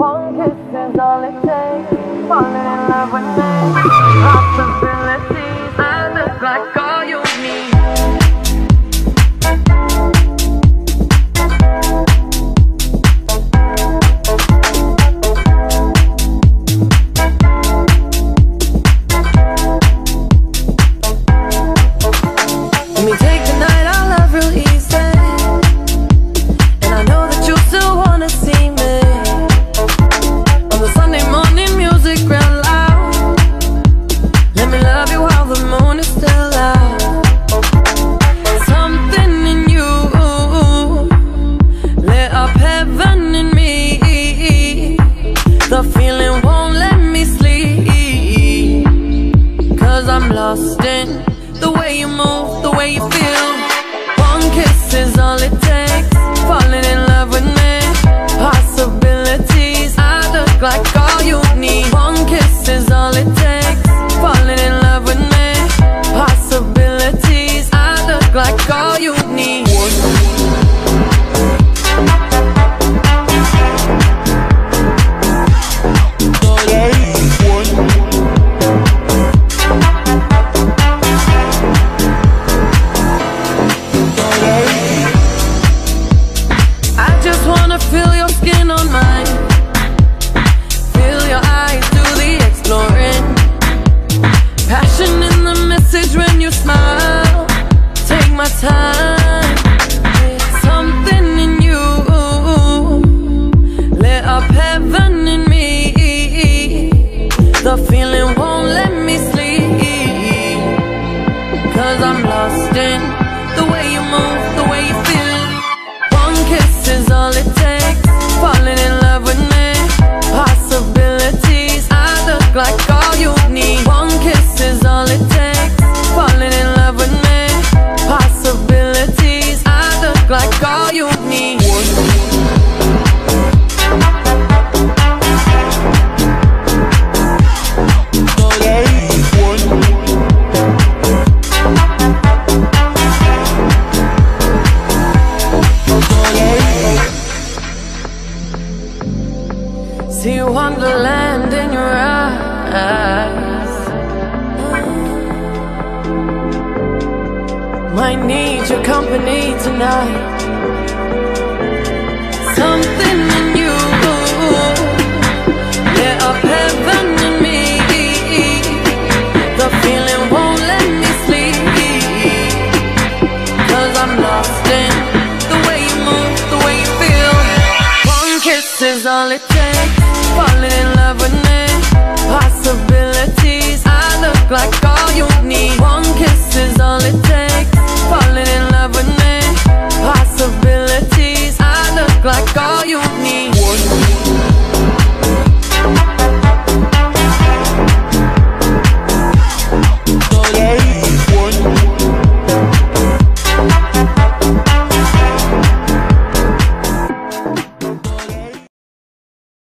One kiss is all it takes. Falling in love with me. Possibilities. I look like all you lost in the way you move, the way you feel. One kiss is all it takes. Falling in love time. Something in you lit up heaven in me. The feeling won't let me sleep. Cause I'm lost in the way you move, the way you feel. One kiss is all it takes. See wonderland in your eyes. Might need your company tonight. Is all it takes. Falling in love with me. Possibilities. I look like